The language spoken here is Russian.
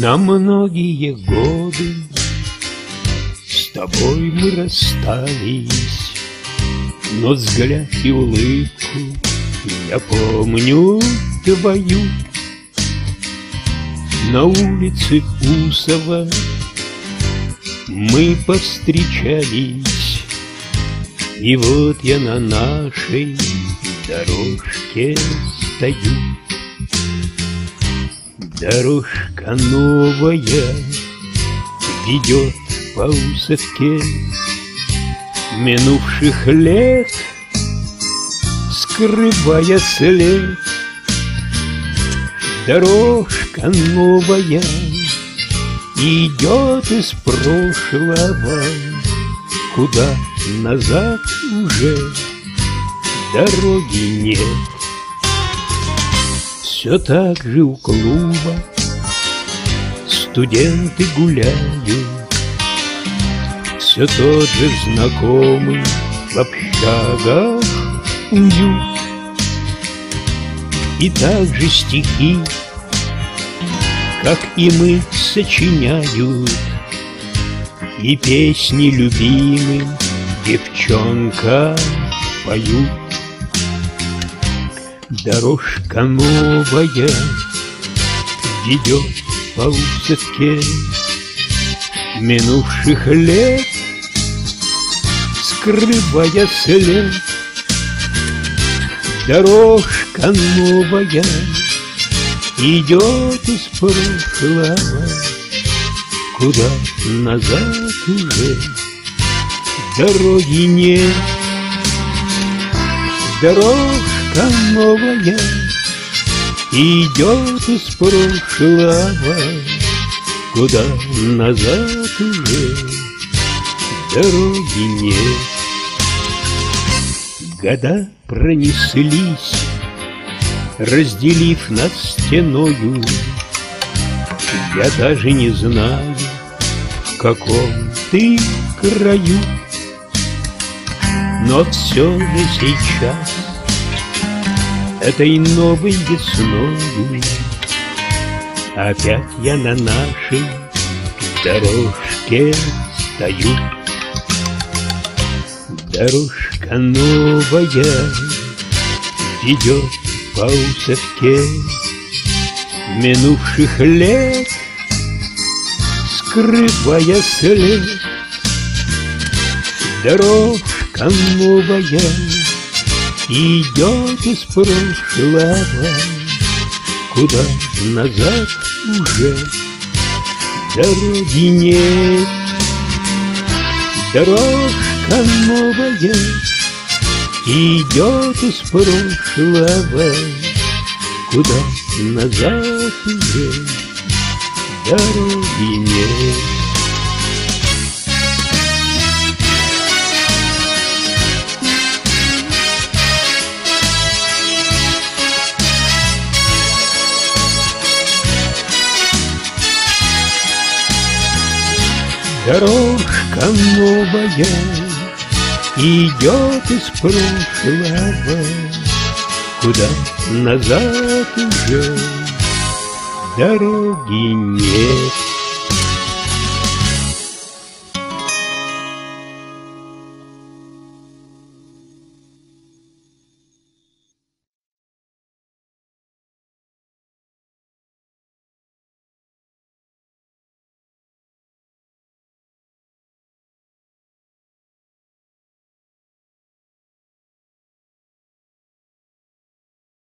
На многие годы. С тобой мы расстались Но взгляд и улыбку Я помню твою. На улице Усова Мы повстречались И вот я на нашей дорожке стою Дорожка новая ведет по усовке Минувших лет, скрывая след. Дорожка новая идет из прошлого, Куда назад уже дороги нет. Все так же у клуба Студенты гуляют Все тот же знакомый В общагах уют. И также стихи Как и мы сочиняют. И песни любимым Девчонка поют Дорожка новая ведет по усадке Минувших лет, скрывая след. Дорожка новая идет из прошлого, Куда назад уже дороги нет. Дорожка Новая идет из прошлого, Куда назад уже дороги нет. Года пронеслись, разделив над стеною. Я даже не знаю, в каком ты краю, Но все же сейчас этой новой весною Опять я на нашей дорожке стою. Дорожка новая ведет по усадке Минувших лет, скрывая след. Дорожка новая Идет из прошлого, Куда назад уже дороги нет. Дорожка новая Идет из прошлого, Куда назад уже дороги нет. Дорожка новая идет из прошлого, Куда назад уже дороги нет.